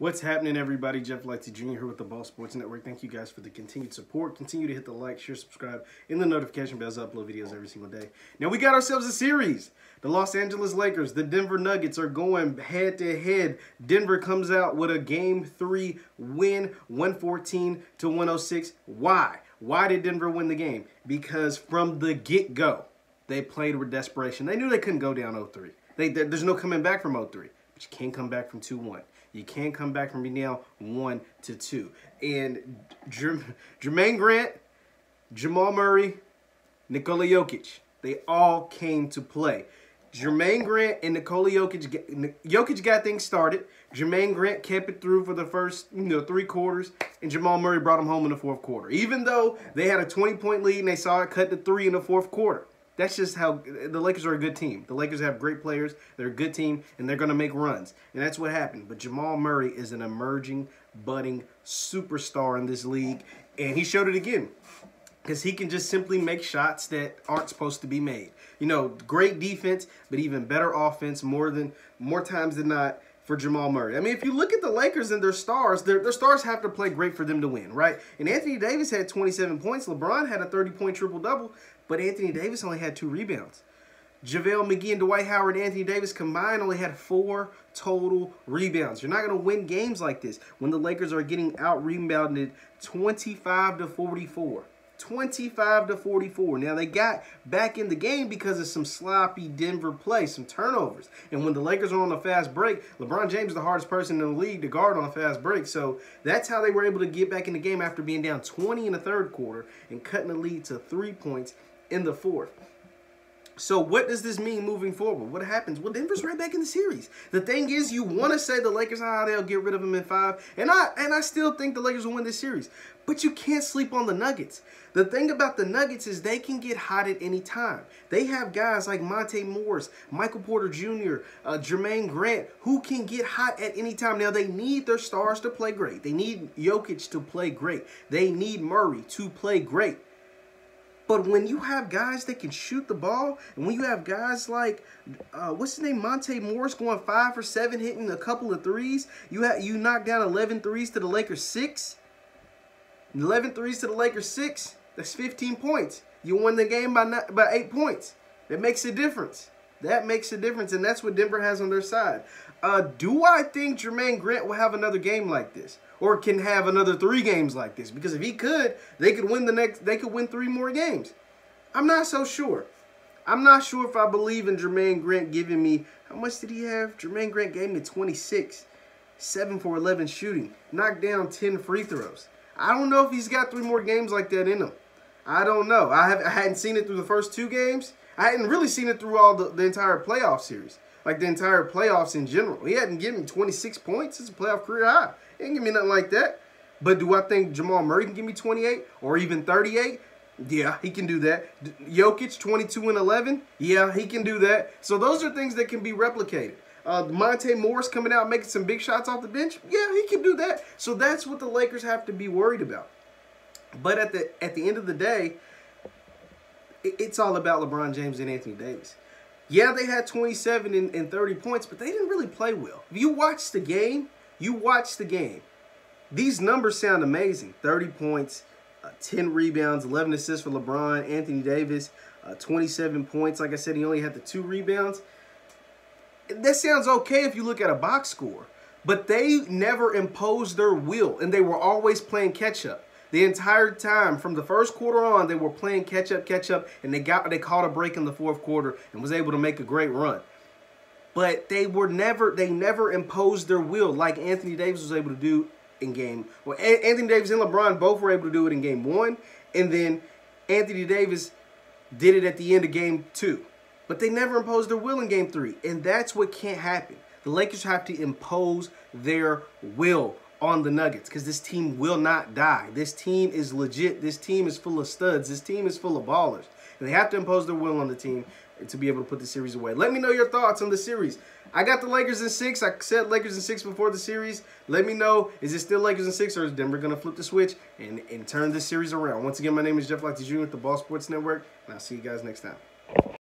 What's happening, everybody? Jeff Lightsy Jr. here with the BOSS Sports Network. Thank you guys for the continued support. Continue to hit the like, share, subscribe, and the notification bells. I upload videos every single day. Now, we got ourselves a series. The Los Angeles Lakers, the Denver Nuggets are going head to head. Denver comes out with a game three win, 114 to 106. Why? Why did Denver win the game? Because from the get go, they played with desperation. They knew they couldn't go down 0 3. They, there's no coming back from 0 3, but you can't come back from 2 1. You can't come back from down one to two. And Jerami Grant, Jamal Murray, Nikola Jokic, they all came to play. Jerami Grant and Nikola Jokic, Jokic got things started. Jerami Grant kept it through for the first you know, three quarters, and Jamal Murray brought him home in the fourth quarter. Even though they had a 20-point lead and they saw it cut to three in the fourth quarter. That's just how the Lakers are a good team. The Lakers have great players. They're a good team, and they're going to make runs. And that's what happened. But Jamal Murray is an emerging, budding superstar in this league, and he showed it again because he can just simply make shots that aren't supposed to be made. You know, great defense, but even better offense more than more times than not for Jamal Murray. I mean, if you look at the Lakers and their stars, their, their stars have to play great for them to win, right? And Anthony Davis had 27 points. LeBron had a 30-point triple-double but Anthony Davis only had two rebounds. JaVale McGee and Dwight Howard and Anthony Davis combined only had four total rebounds. You're not going to win games like this when the Lakers are getting out rebounded 25 to 44. 25 to 44. Now they got back in the game because of some sloppy Denver play, some turnovers. And when the Lakers are on a fast break, LeBron James is the hardest person in the league to guard on a fast break. So that's how they were able to get back in the game after being down 20 in the third quarter and cutting the lead to three points in the fourth. So what does this mean moving forward? What happens? Well, Denver's right back in the series. The thing is, you want to say the Lakers, ah, they'll get rid of them in five, and I and I still think the Lakers will win this series. But you can't sleep on the Nuggets. The thing about the Nuggets is they can get hot at any time. They have guys like Monte Morris, Michael Porter Jr., uh, Jerami Grant, who can get hot at any time. Now, they need their stars to play great. They need Jokic to play great. They need Murray to play great. But when you have guys that can shoot the ball, and when you have guys like, uh, what's his name, Monte Morris going five for seven, hitting a couple of threes, you you knock down 11 threes to the Lakers six, 11 threes to the Lakers six, that's 15 points. You won the game by, not, by eight points. That makes a difference. That makes a difference, and that's what Denver has on their side. Uh, do I think Jerami Grant will have another game like this? or can have another three games like this. Because if he could, they could win the next. They could win three more games. I'm not so sure. I'm not sure if I believe in Jerami Grant giving me. How much did he have? Jerami Grant gave me 26. 7 for 11 shooting. Knocked down 10 free throws. I don't know if he's got three more games like that in him. I don't know. I, have, I hadn't seen it through the first two games. I hadn't really seen it through all the, the entire playoff series. Like the entire playoffs in general. He hadn't given me 26 points. It's a playoff career high. He didn't give me nothing like that. But do I think Jamal Murray can give me 28 or even 38? Yeah, he can do that. Jokic, 22 and 11? Yeah, he can do that. So those are things that can be replicated. Uh, Monte Morris coming out making some big shots off the bench? Yeah, he can do that. So that's what the Lakers have to be worried about. But at the at the end of the day, it, it's all about LeBron James and Anthony Davis. Yeah, they had 27 and, and 30 points, but they didn't really play well. If you watch the game, you watch the game. These numbers sound amazing. 30 points, uh, 10 rebounds, 11 assists for LeBron, Anthony Davis, uh, 27 points. Like I said, he only had the two rebounds. That sounds okay if you look at a box score. But they never imposed their will, and they were always playing catch-up. The entire time, from the first quarter on, they were playing catch-up, catch-up, and they got they caught a break in the fourth quarter and was able to make a great run but they were never they never imposed their will like Anthony Davis was able to do in game. Well, Anthony Davis and LeBron both were able to do it in game one, and then Anthony Davis did it at the end of game two. But they never imposed their will in game three, and that's what can't happen. The Lakers have to impose their will on the Nuggets because this team will not die. This team is legit. This team is full of studs. This team is full of ballers. And they have to impose their will on the team to be able to put the series away. Let me know your thoughts on the series. I got the Lakers in six. I said Lakers in six before the series. Let me know, is it still Lakers in six or is Denver going to flip the switch and, and turn this series around? Once again, my name is Jeff Lightsy Jr. with the BOSS Sports Network, and I'll see you guys next time.